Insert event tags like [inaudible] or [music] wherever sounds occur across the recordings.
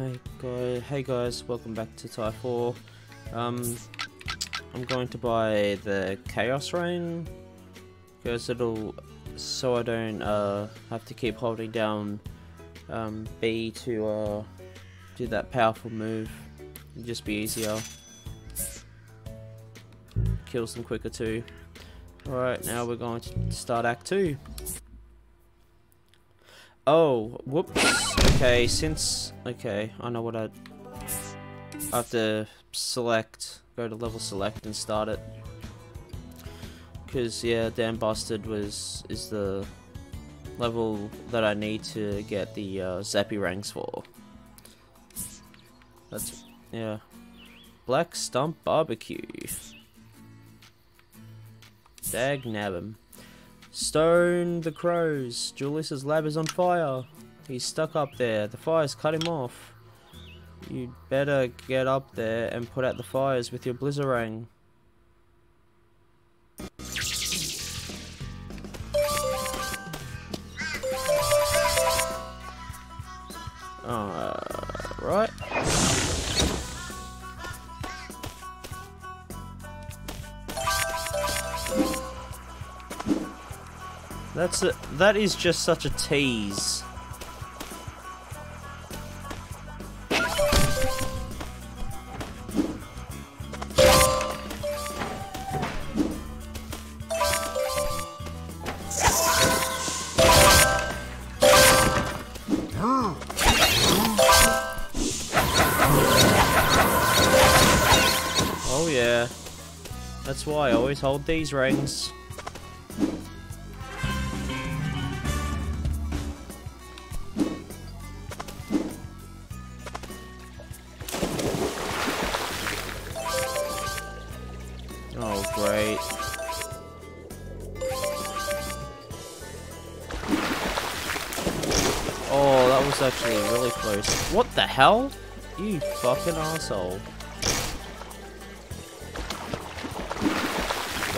Hey guys, hey guys, welcome back to Ty 4. Um, I'm going to buy the Chaos Rain because it'll so I don't uh, have to keep holding down um, B to uh, do that powerful move. It'll just be easier. Kills them quicker too. Alright, now we're going to start Act 2. Oh, whoops. Okay, since... Okay, I know what I... I have to select, go to level select and start it. Because, yeah, Damn Busted was, is the level that I need to get the uh, Zappy ranks for. That's, yeah. Black Stump Barbecue. Dag nabbim. Stone the crows. Julius's lab is on fire. He's stuck up there. The fires cut him off. You'd better get up there and put out the fires with your blizzarang. Uh, That's a, that is just such a tease. Oh yeah. That's why I always hold these rings. Hell? You fucking asshole.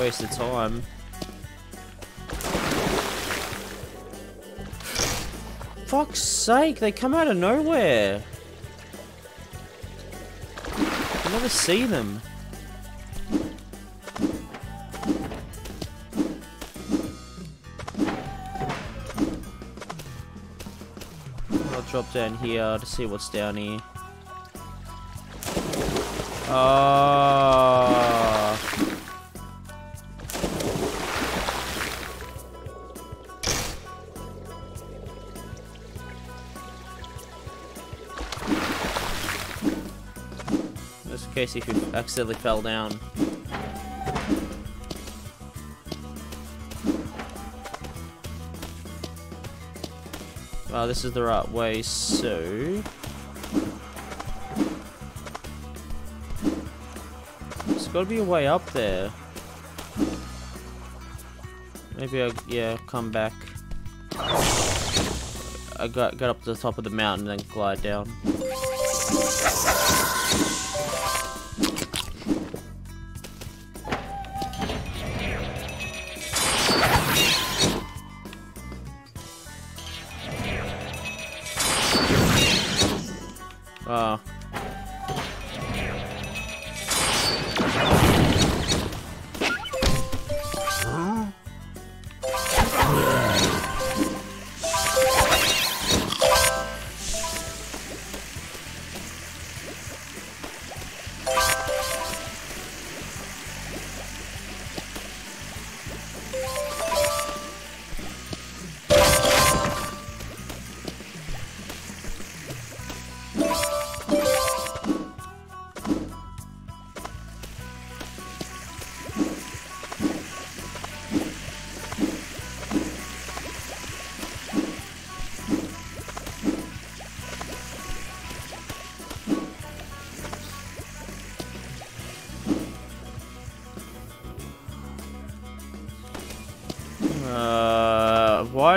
Waste of time. Fuck's sake, they come out of nowhere. You never see them. Down here to see what's down here. Ah. Just in case if you accidentally fell down. Well, this is the right way, so... There's gotta be a way up there. Maybe I, yeah, come back. I got, got up to the top of the mountain and then glide down.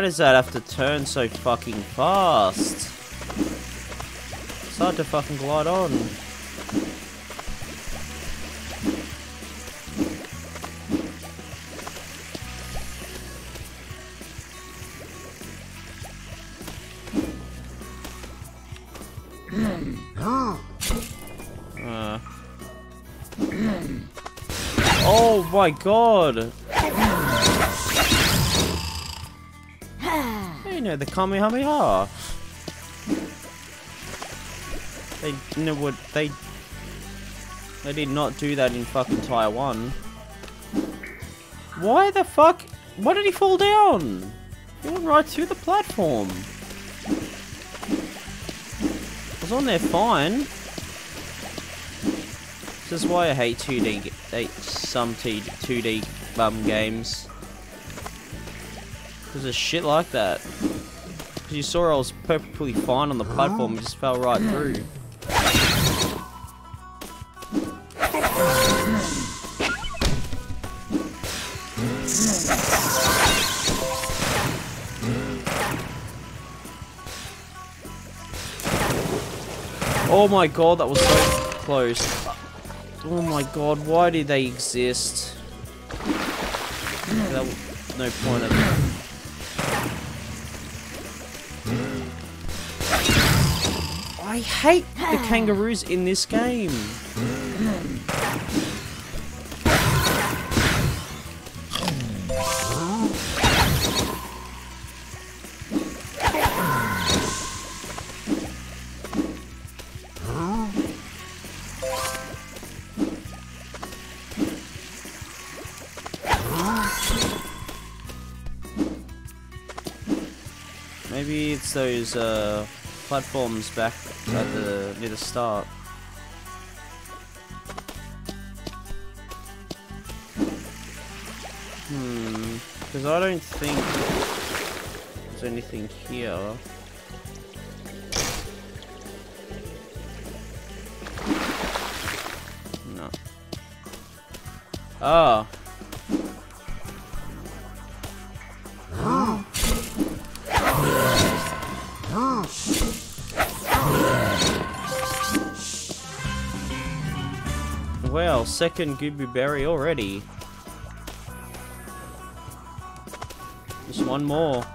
Does that have to turn so fucking fast? It's hard to fucking glide on. Uh. Oh my god! Know the Kamehameha. They you know what they they did not do that in fucking Taiwan. Why the fuck? Why did he fall down? He went right through the platform. I was on there fine. This is why I hate 2D, hate some 2D um, games. Because of shit like that. Because you saw I was perfectly fine on the platform and just fell right through. Oh my god, that was so close. Oh my god, why do they exist? No point of I hate the kangaroos in this game. Maybe it's those uh, platforms back at the near the start. Hmm, because I don't think there's anything here. No. Ah. Well, second Gooby Berry already. Just one more.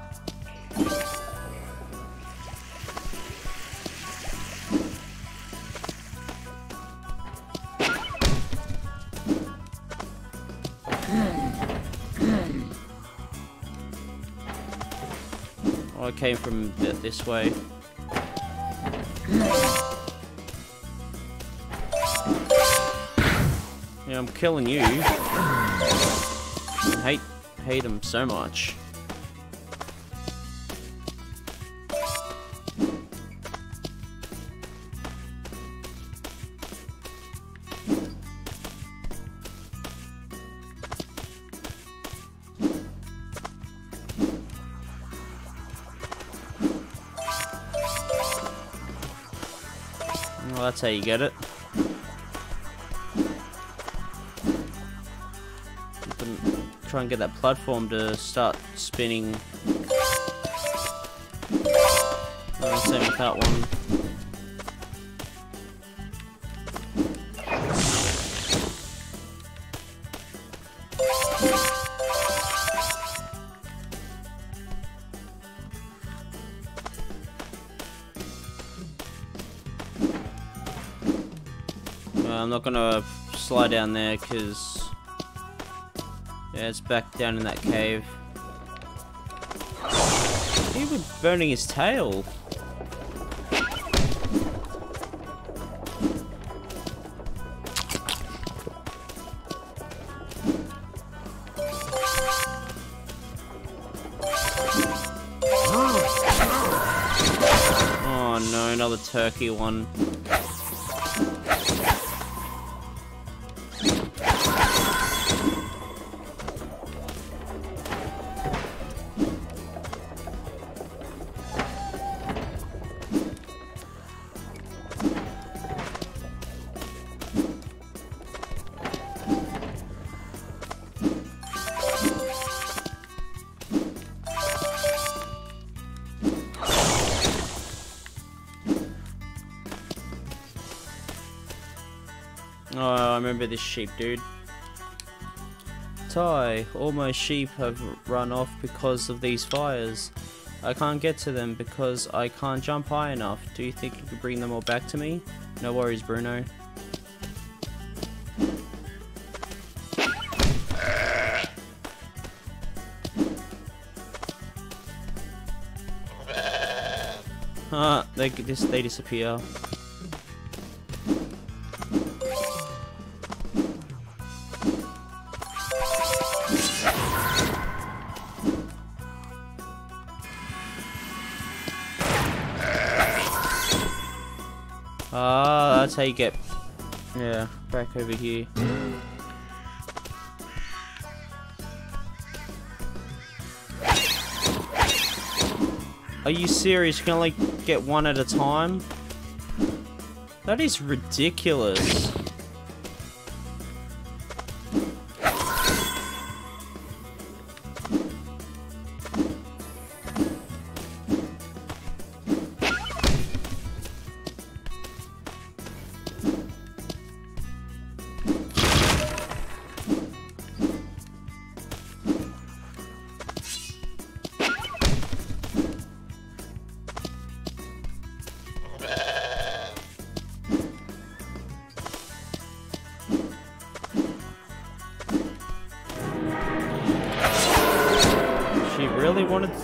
Oh, I came from this way. I'm killing you. I hate hate him so much. Well, that's how you get it. Try and get that platform to start spinning. Same with that one. Uh, I'm not gonna slide down there because yeah, it's back down in that cave. He was burning his tail. Oh no, another turkey one. This sheep, dude. Ty, all my sheep have run off because of these fires. I can't get to them because I can't jump high enough. Do you think you could bring them all back to me? No worries, Bruno. Ah, they they disappear. That's how you get, yeah, back over here. Are you serious? You can only get one at a time? That is ridiculous.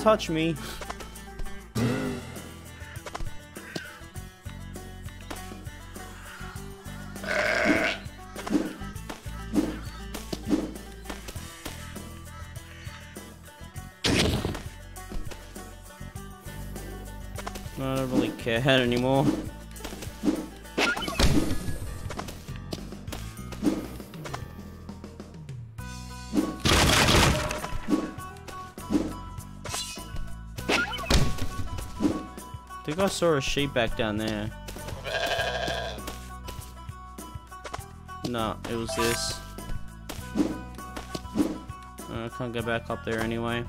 Touch me. I don't really care anymore. Think I saw a sheep back down there. No, it was this. Uh, I can't go back up there anyway.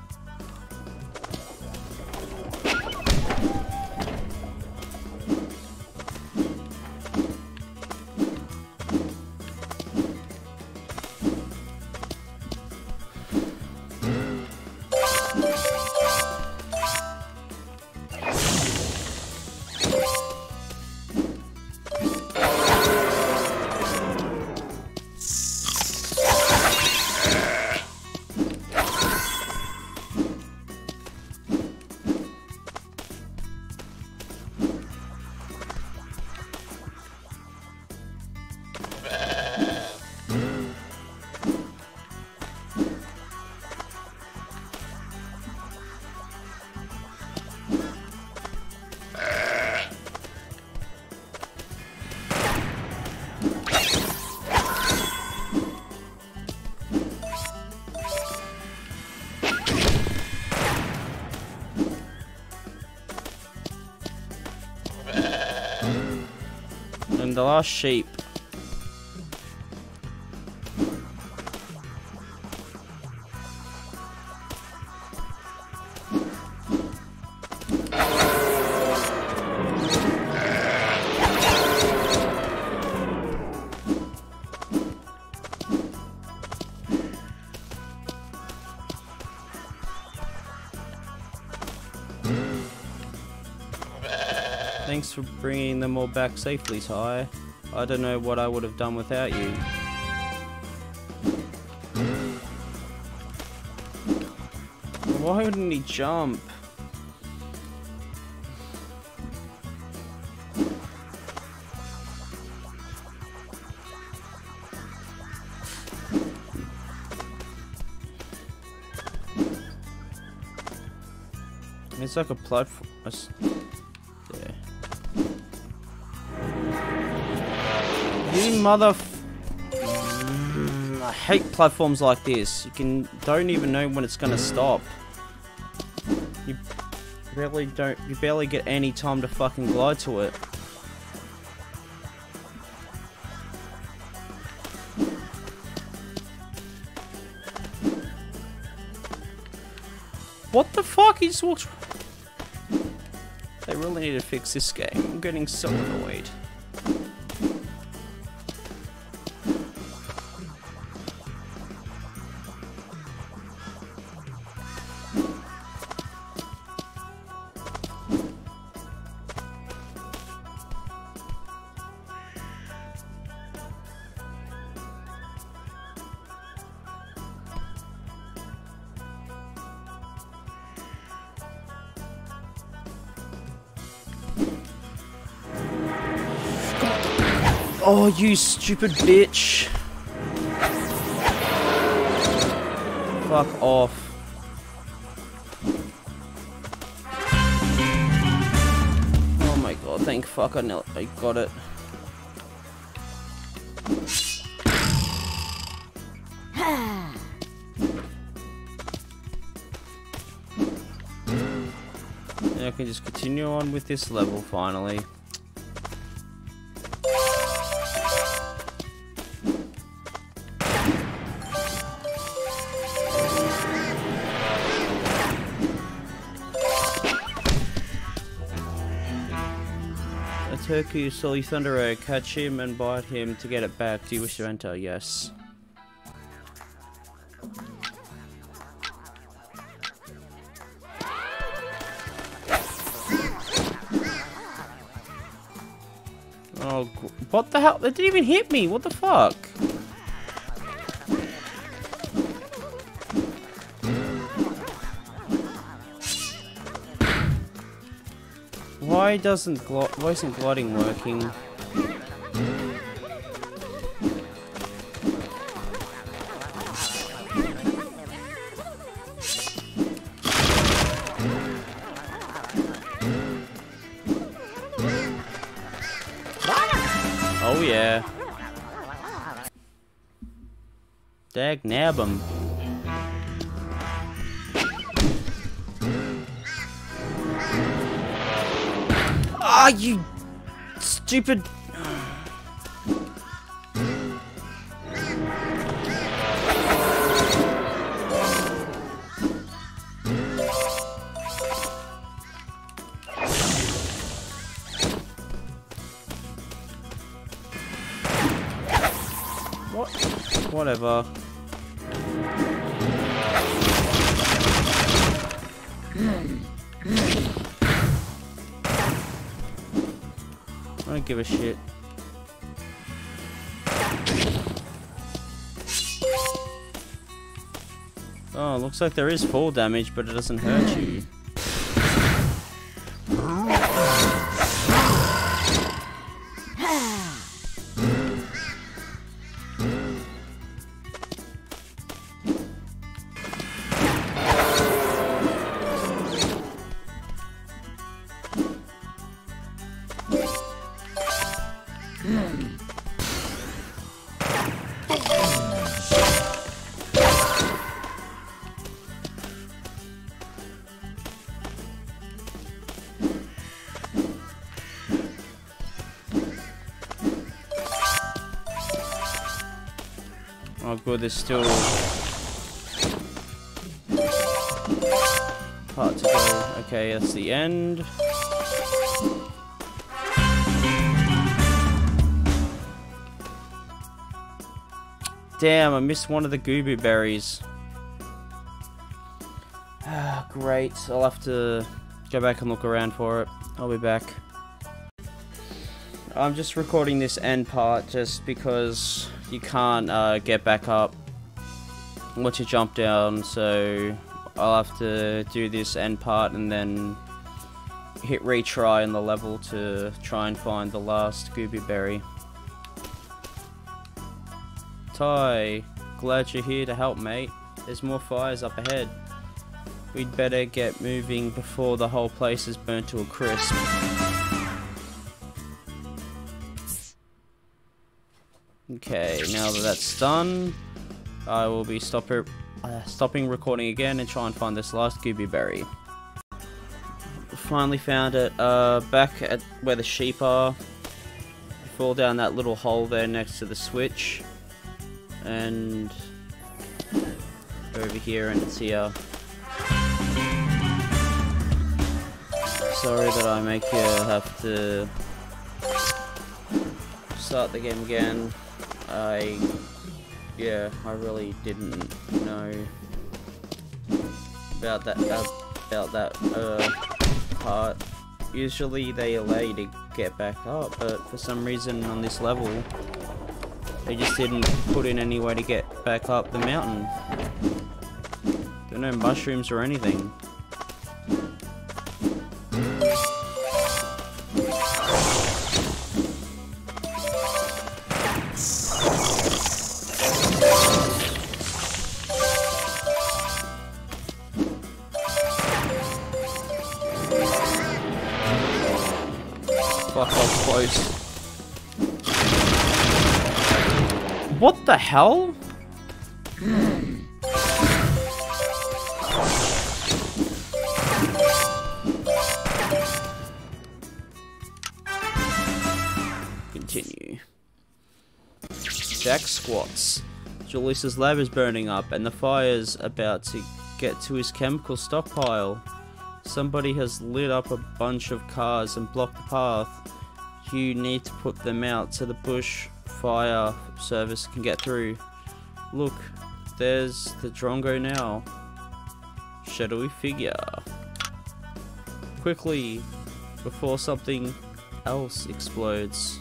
The last sheep. Back safely, Ty. I don't know what I would have done without you. Why wouldn't he jump? It's like a platform. You mother. Mm, I hate platforms like this. You can don't even know when it's gonna stop. You barely don't. You barely get any time to fucking glide to it. What the fuck? He just. They really need to fix this game. I'm getting so annoyed. Oh, you stupid bitch. Fuck off. Oh my god, thank fuck I, know I got it. [sighs] I can just continue on with this level finally. Turkey saw you thunder catch him and bite him to get it back. Do you wish to enter? Yes. Oh, what the hell? That didn't even hit me. What the fuck? Why doesn't gl why isn't gliding working? Oh yeah. Dag nab 'em. Ah, you stupid. What? Whatever. I don't give a shit. Oh, looks like there is fall damage, but it doesn't hurt you. There's still part to go. Okay, that's the end. Damn, I missed one of the gooby berries. Ah, great. I'll have to go back and look around for it. I'll be back. I'm just recording this end part just because you can't uh, get back up once you jump down, so I'll have to do this end part and then hit retry in the level to try and find the last Gooby Berry. Ty, glad you're here to help, mate. There's more fires up ahead. We'd better get moving before the whole place is burnt to a crisp. Okay, now that that's done, I will be stop uh, stopping recording again and try and find this last Gooby Berry. Finally found it, uh, back at where the sheep are. Fall down that little hole there next to the switch. And over here and it's here. Sorry that I make you have to start the game again. I, yeah, I really didn't know about that, about that, uh, part. Usually they allow you to get back up, but for some reason on this level, they just didn't put in any way to get back up the mountain. There are no mushrooms or anything. Fuck, was close. What the hell? Continue. Stack squats. Julius's lab is burning up and the fire's about to get to his chemical stockpile. Somebody has lit up a bunch of cars and blocked the path. You need to put them out so the bush fire service can get through. Look, there's the Drongo now. Shadowy figure. Quickly, before something else explodes.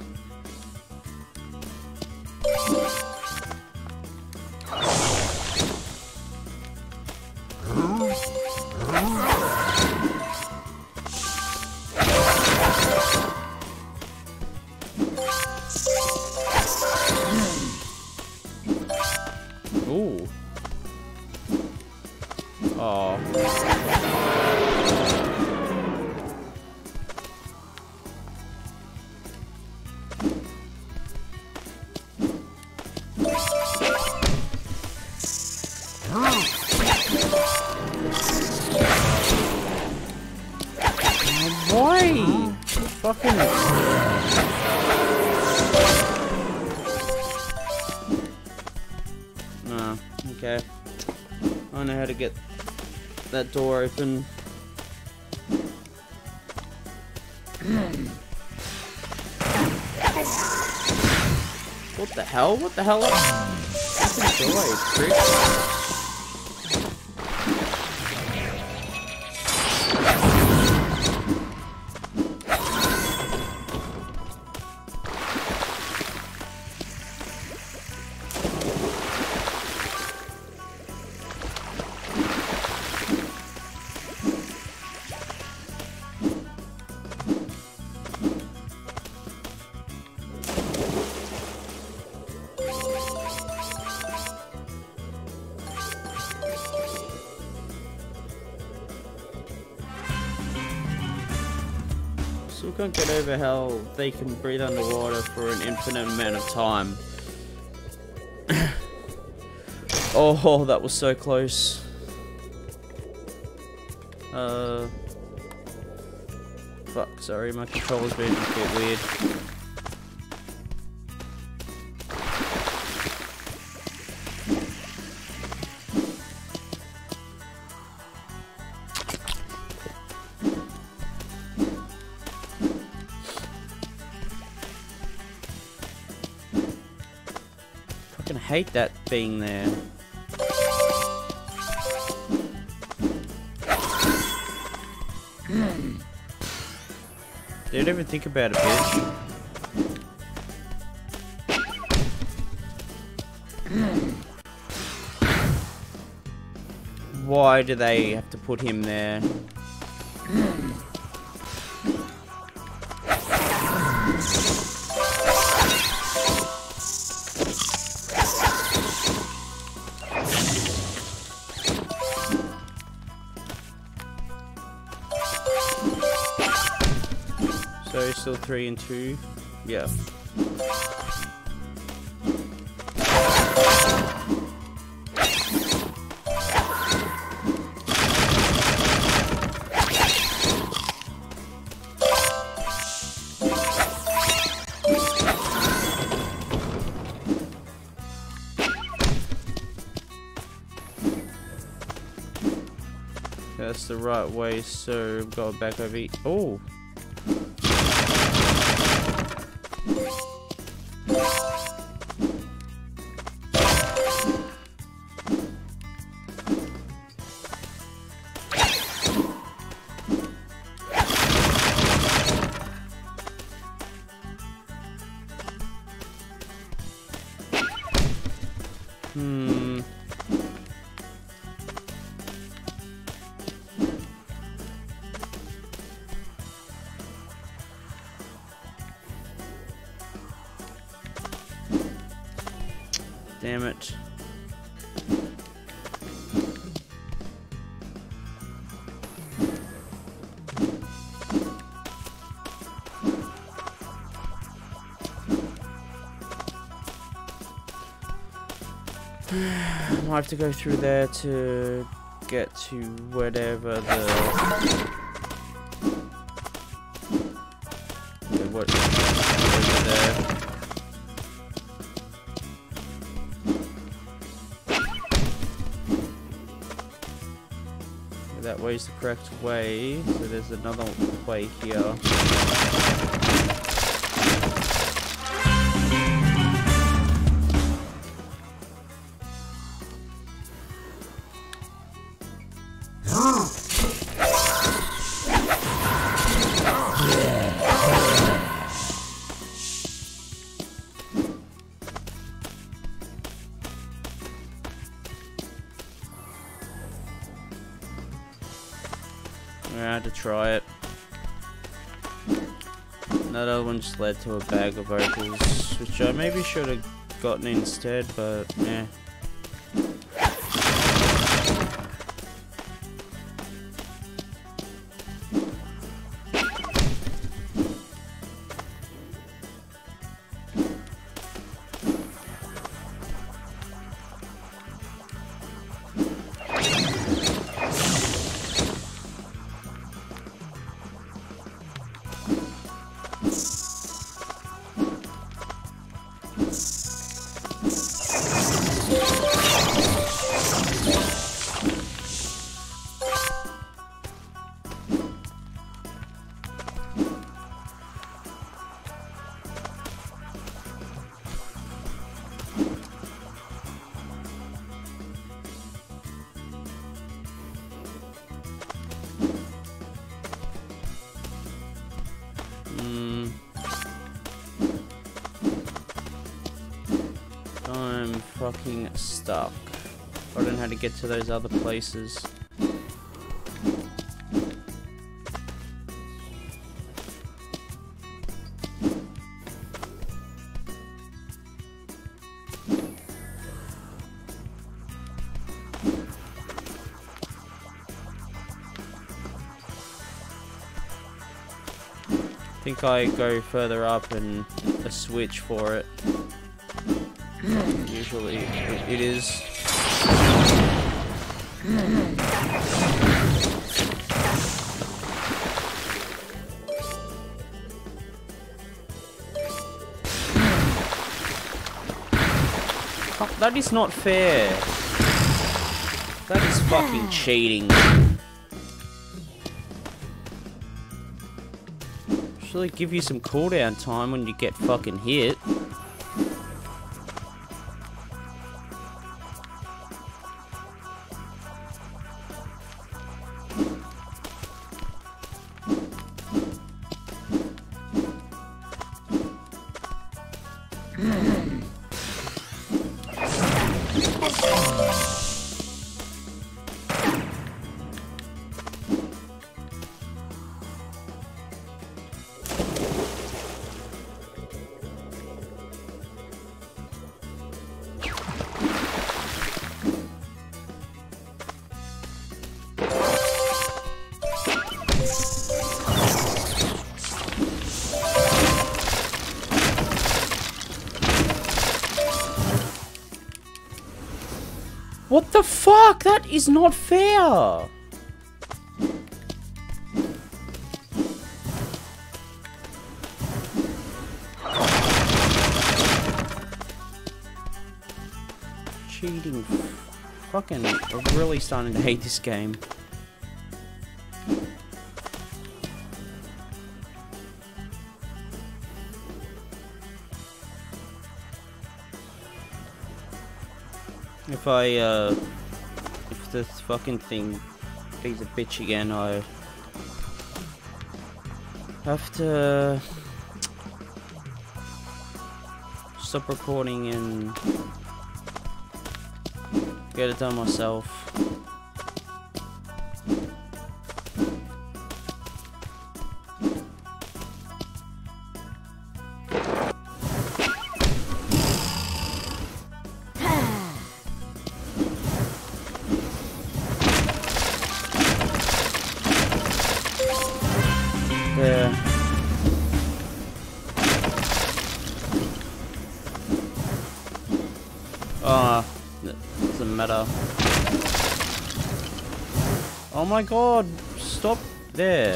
Why? Fucking. No, okay. I know how to get that door open. what the hell? What the hell? Over how they can breathe underwater for an infinite amount of time. [coughs] oh, that was so close. Uh. Fuck, sorry, my controller's being a bit weird. Hate that being there. Hmm. Did ever think about it, bitch? Hmm. Why do they have to put him there? Hmm. Three and two. Yeah. That's the right way, so go back over. Oh, damn it. [sighs] I have to go through there to get to whatever the That way's the correct way, so there's another way here. To try it. Another one just led to a bag of opals, which I maybe should have gotten instead, but yeah. Get to those other places. I think I go further up and a switch for it. Usually it, is. Oh, that is not fair. That is fucking [sighs] cheating. Surely give you some cooldown time when you get fucking hit. What the fuck? That is not fair! Cheating. Fucking, I'm really starting to hate this game. If I, uh, if this fucking thing plays a bitch again, I have to stop recording and get it done myself. Oh my god, stop there.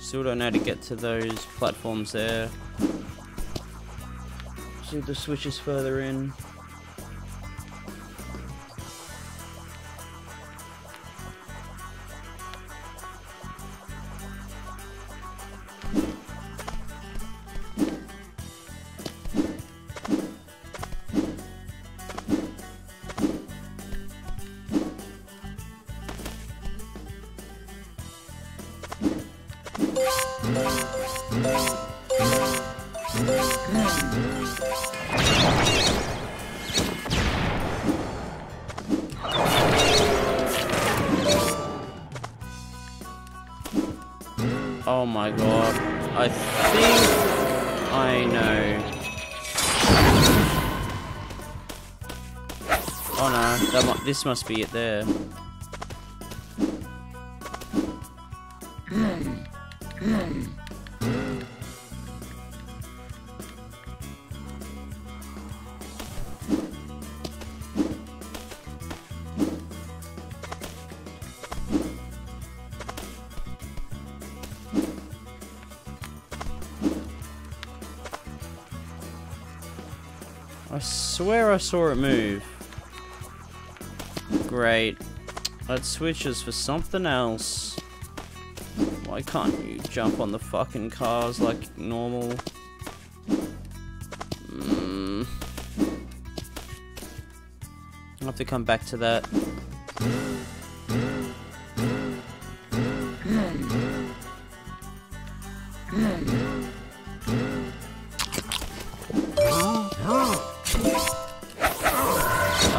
Still don't know how to get to those platforms there. See the switches further in. This must be it there. I swear I saw it move. Great. That switches for something else. Why can't you jump on the fucking cars like normal? Mm. I'll have to come back to that.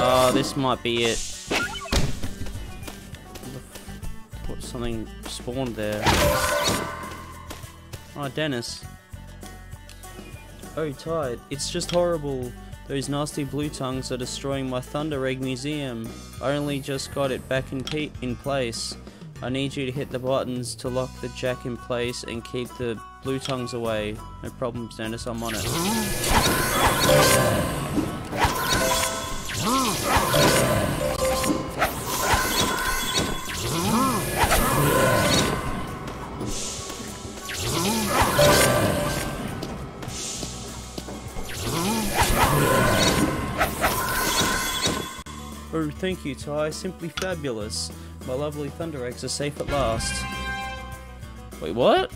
Oh, this might be it. Spawned there. Oh, Dennis. Oh, Tide. It's just horrible. Those nasty blue tongues are destroying my Thunder Egg Museum. I only just got it back in, in place. I need you to hit the buttons to lock the jack in place and keep the blue tongues away. No problem, Dennis. I'm on it. Thank you, Ty. Simply fabulous. My lovely Thunder Eggs are safe at last. Wait, what?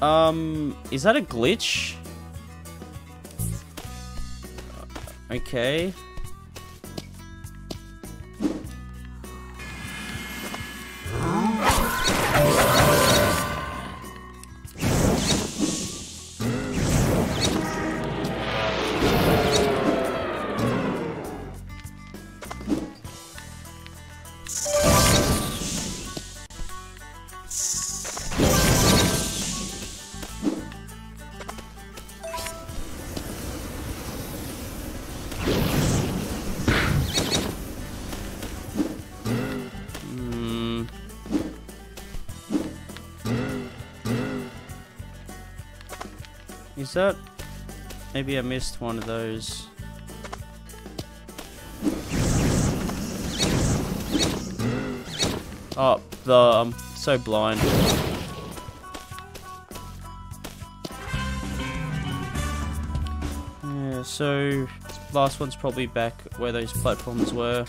Um, is that a glitch? Okay. That... Maybe I missed one of those. Oh, the... I'm so blind. Yeah, so... Last one's probably back where those platforms were.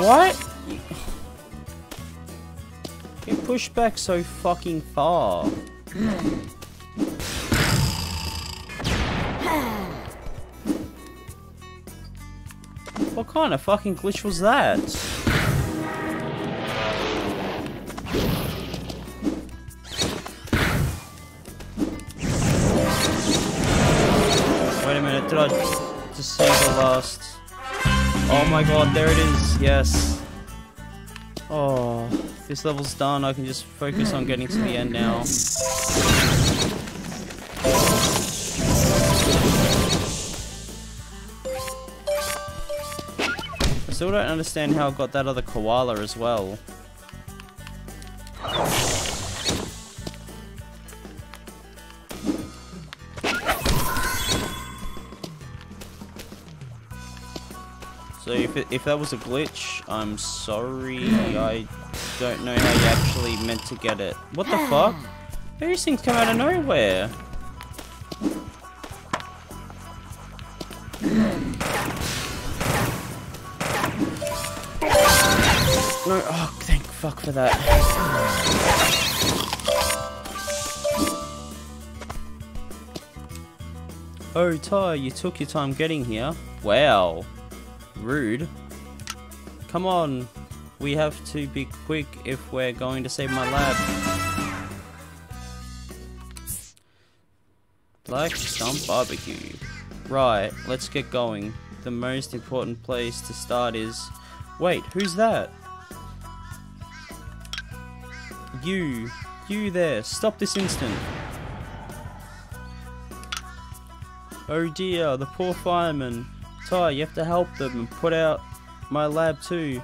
What? You pushed back so fucking far. What kind of fucking glitch was that? Wait a minute, did I... to see the last... Oh my god, there it is, yes. Oh, this level's done, I can just focus on getting to the end now. I still don't understand how I got that other koala as well. If, it, if that was a glitch, I'm sorry. I don't know how you actually meant to get it. What the [sighs] fuck? These things come out of nowhere. No, oh, thank fuck for that. Oh, Ty, you took your time getting here. Wow. Rude. Come on. We have to be quick if we're going to save my lab. Black Stump Barbecue. Right, let's get going. The most important place to start is... Wait, who's that? You. You there. Stop this instant. Oh dear, the poor fireman. Ty, you have to help them and put out my lab too.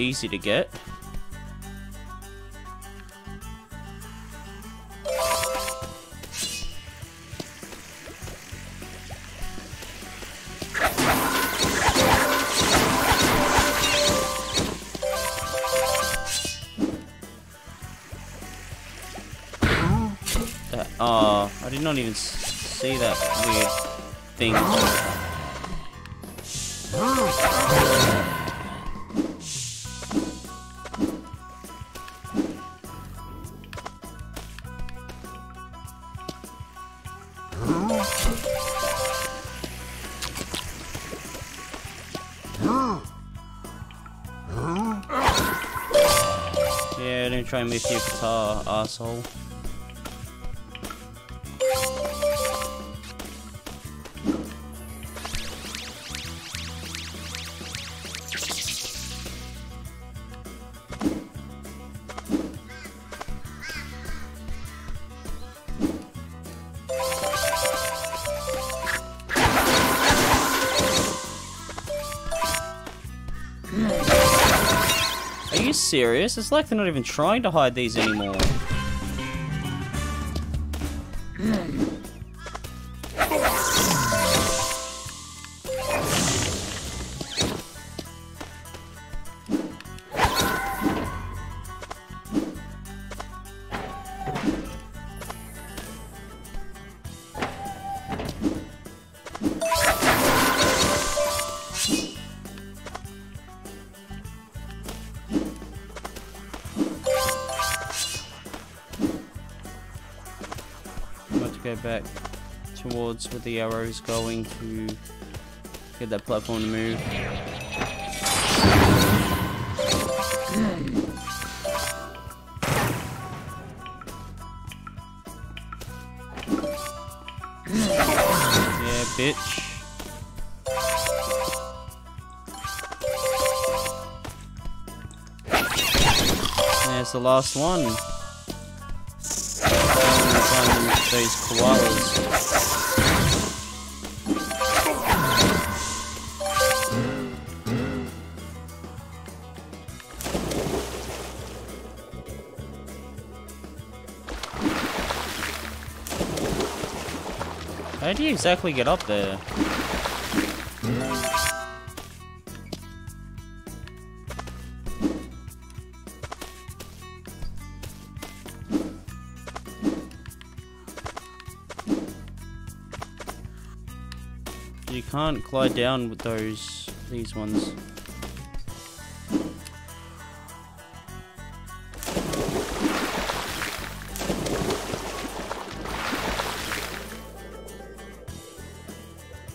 Easy to get. That, oh, I did not even see that weird thing. Try and your guitar, asshole. Serious? It's like they're not even trying to hide these anymore. Go back towards where the arrow is going to get that platform to move. Yeah, bitch. There's the last one. Those koalas. How do you exactly get up there? Can't glide down with those, these ones.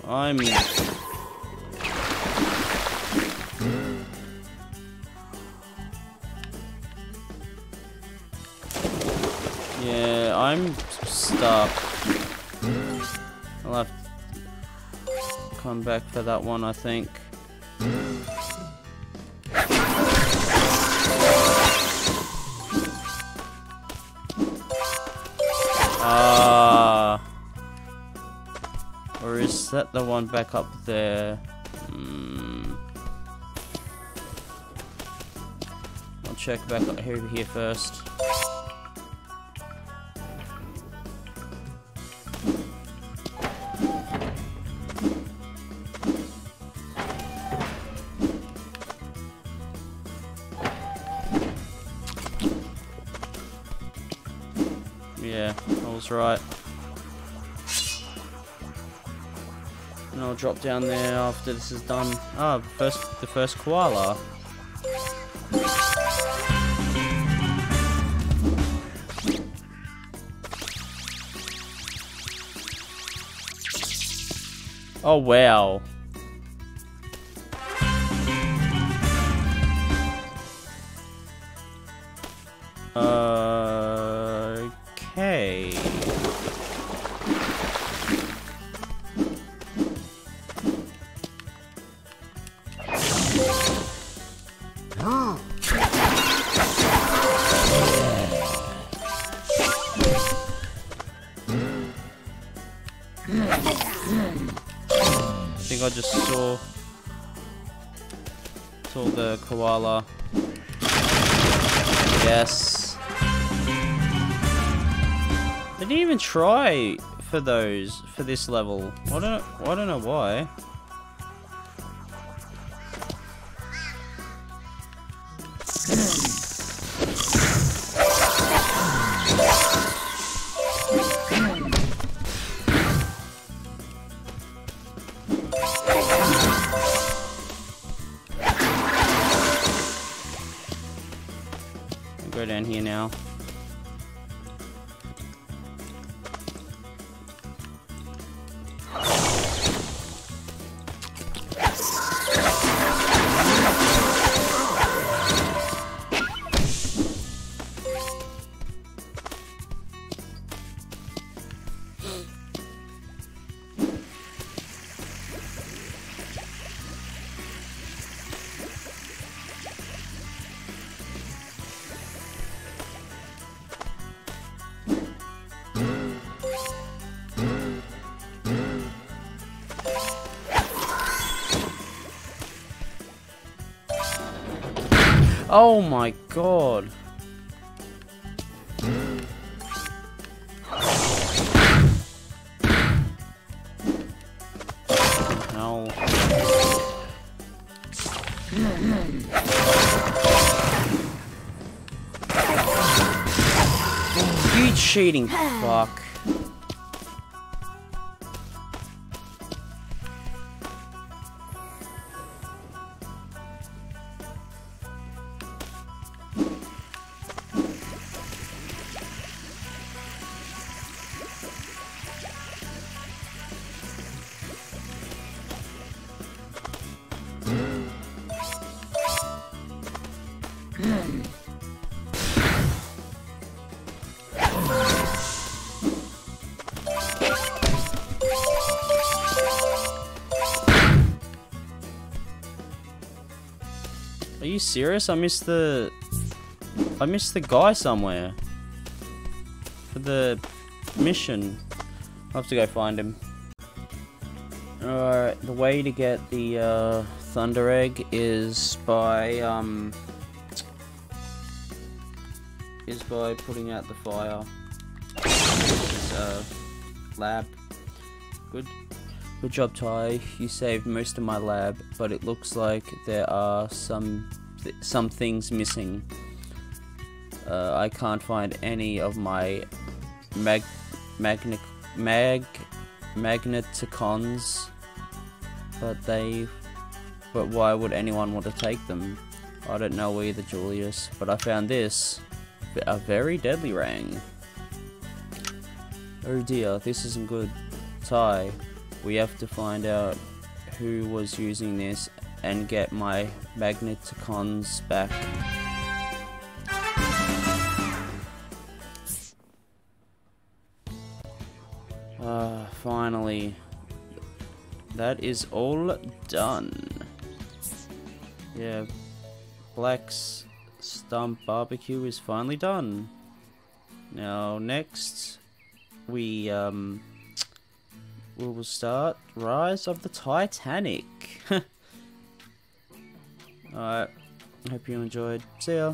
I'm... back for that one, I think. Ah. Or is that the one back up there? Hmm. I'll check back up here, here first. Right. And I'll drop down there after this is done. Ah, first the first koala. Oh wow. For those for this level. I don't I don't know why. Oh my god. No. You cheating fuck. Serious? I missed the... I missed the guy somewhere. For the mission. I'll have to go find him. Alright, the way to get the uh, Thunder Egg is by, um... Is by putting out the fire. Uh, lab. Good Good job, Ty. You saved most of my lab, but it looks like there are some th some things missing. Uh, I can't find any of my mag magnic mag magneticons but they... But why would anyone want to take them? I don't know either, Julius, but I found this. A very deadly ring. Oh dear, this isn't good. Ty, we have to find out who was using this and get my Magneticons back. Ah, finally. That is all done. Yeah, Black's Stump Barbecue is finally done. Now, next, we, um, we will start Rise of the Titanic. [laughs] Alright, hope you enjoyed. See ya.